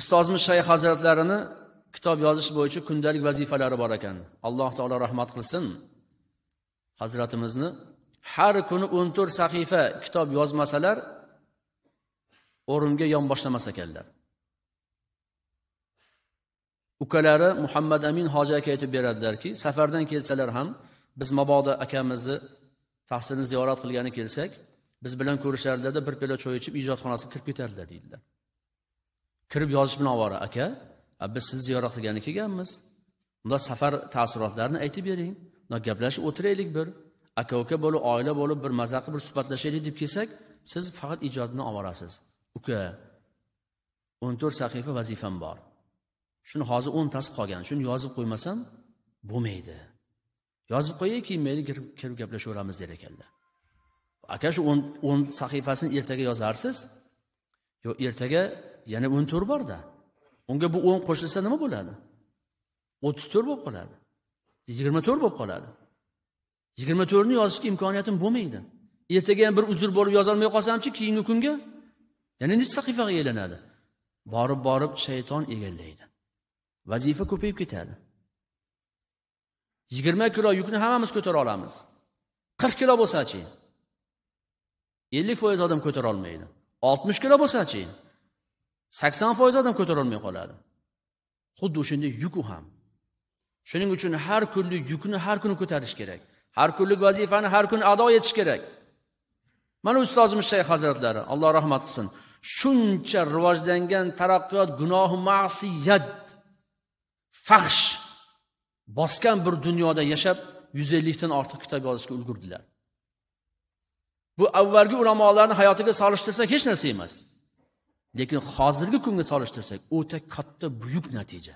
ustozimiz shayx hazratlarini kitob yozish bo'yicha kundalik vazifalari bor ekan. Alloh taolo rahmat qilsin. Hazratimizni har kuni o'n to'rt sahifa kitob yozmasalar o'ringa yonboshlamas ekanlar. Ukalari muhammad amin hoji aka aytib beradilarki safardan kelsalar ham biz mabodo akamizni tahsilni ziyorat qilgani kelsak biz bilan ko'rishardilarda bir piyola choy ichib ijodxonasiga kirib ketardilar deydilar. Kirib yozish bilan ovora aka biz sizni ziyorat qilgani kelganmiz. Unda safar taassurotlarini aytib bering. Gaplashib o'tiraylik bir. Aka uka bo'lib oila bo'lib bir maza qilib bir suhbatlashaylik deb kelsak siz faqat ijod bilan uka o'n to'rt sahifa vazifam bor. Shuni hozir o'ntasi qolgan. Shuni yozib qo'ymasam bo'lmaydi. Yozib qo'yay keyin mayli kirib gaplashaveramiz der ekanlar aka shu o'n sahifasini ertaga yozarsiz? Yo ertaga yana o'n to'rt borda. Unga bu o'n qo'shilsa nima bo'ladi? O'ttiz to'rt bo'lib qoladi. Yigirma to'rt bo'lib qoladi. Yigirma to'rtni yozishga imkoniyatim bo'lmaydi. Ertaga ham bir uzr bo'lib yozolmay qolsamchi keyingi kunga yana nechta sahifaga aylanadi? Borib borib shayton egallaydi. Vazifa ko'payib ketadi. Yigirma kilo yukni hammamiz ko'tara olamiz. Qirq kilo bo'lsachi ellik foiz odam ko'tara olmaydi. Oltmish kilo bo'lsachi sakson foiz odam ko'tarolmay qoladi. Xuddi o'shanday yuku ham. Shuning uchun har kunlik yukni har kuni ko'tarish kerak. Har kunlik vazifani har kuni ado etish kerak. Mana ustozimiz shayx hazratlari alloh rahmat qilsin. Shuncha rivojlangan taraqqiyot gunohi ma'siyat fahsh bosgan bir dunyoda yashab yuz ellikdan ortiq kitob yozishga ulgurdilar. Bu avvalgi ulamolarni hayotiga solishtirsak hech narsa emas. Lekin hozirgi kunga solishtirsak o'ta katta buyuk natija.